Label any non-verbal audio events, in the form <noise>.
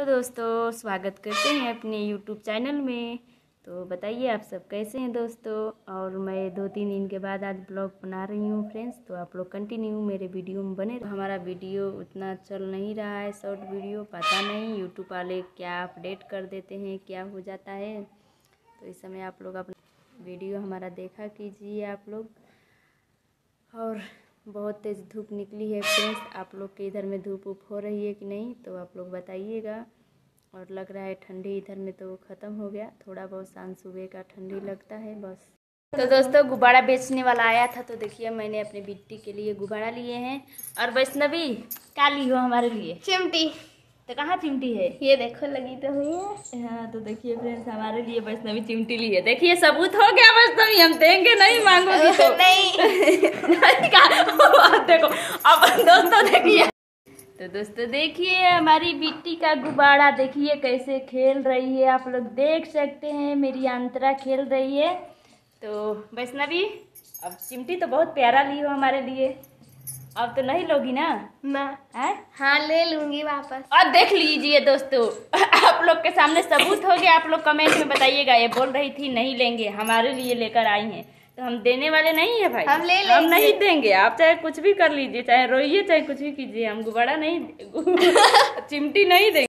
तो दोस्तों, स्वागत करते हैं अपने यूट्यूब चैनल में। तो बताइए, आप सब कैसे हैं दोस्तों? और मैं दो तीन दिन के बाद आज ब्लॉग बना रही हूँ फ्रेंड्स तो आप लोग कंटिन्यू मेरे वीडियो में बने रहो। हमारा वीडियो उतना चल नहीं रहा है शॉर्ट वीडियो पता नहीं यूट्यूब वाले क्या अपडेट कर देते हैं, क्या हो जाता है। तो इस समय आप लोग अपना वीडियो हमारा देखा कीजिए आप लोग। और बहुत तेज़ धूप निकली है फ्रेंड्स। आप लोग के इधर में धूप उप हो रही है कि नहीं तो आप लोग बताइएगा। और लग रहा है ठंडी इधर में तो ख़त्म हो गया। थोड़ा बहुत शाम सुबह का ठंडी लगता है बस। तो दोस्तों गुब्बारा बेचने वाला आया था तो देखिए मैंने अपनी बिट्टी के लिए गुब्बारा लिए हैं। और वैष्णवी क्या ली हो हमारे लिए? चिमटी। तो कहाँ चिमटी है? ये देखो लगी तो हुई है। हाँ तो देखिए फ्रेंड्स हमारे लिए वैष्णवी चिमटी ली है। देखिए सबूत हो गया वैष्णवी हम देंगे नहीं मांगोगी तो। <laughs> नहीं। देखो अब दोस्तों देखिए। तो दोस्तों देखिए हमारी बिट्टी का गुब्बारा देखिए कैसे खेल रही है। आप लोग देख सकते हैं मेरी अंतरा खेल रही है। तो वैष्णवी अब चिमटी तो बहुत प्यारा ली हो हमारे लिए। अब तो नहीं लोगी ना? ना। है? हाँ ले लूँगी वापस। और देख लीजिए दोस्तों आप लोग के सामने सबूत हो गया। आप लोग कमेंट में बताइएगा ये बोल रही थी नहीं लेंगे। हमारे लिए लेकर आई हैं। तो हम देने वाले नहीं है भाई। हम ले हम नहीं देंगे। आप चाहे कुछ भी कर लीजिए चाहे रोइए चाहे कुछ भी कीजिए हम गुब्बारा नहीं <laughs> <laughs> चिमटी नहीं देंगे।